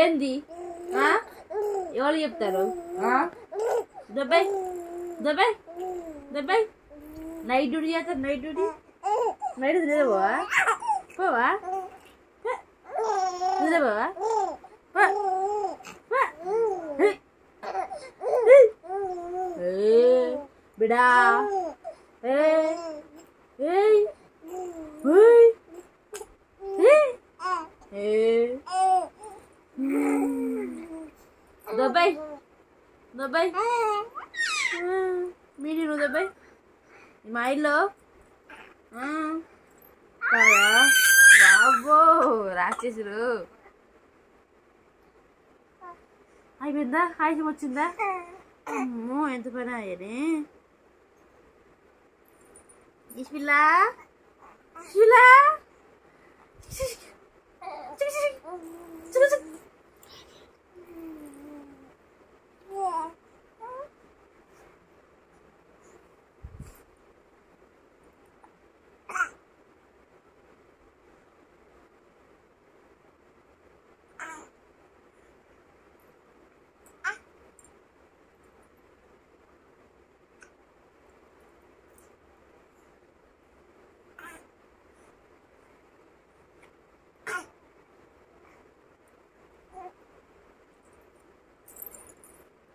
ఏంది? ఎవరు చెప్తారు? Dubai Dubai Dubai night duty చేస్తారు నైట్ డ్యూటీ నైట్ నిద్రపోవా పోవా? పో. నిద్రపోవా బిడా ఏ, బిడా. ఏ ఏయ్. ఏ. దొబ్బై దొబ్బై మీరు నువ్వు దొబ్బై మా ఇల్లు ఆ, కాదా బాబో రాక్షసుడు అయిపోయిందా ఆయుషం వచ్చిందా అమ్మో ఎంత పని అయ్యని ఇస్మిల్లా ఇస్మిల్లా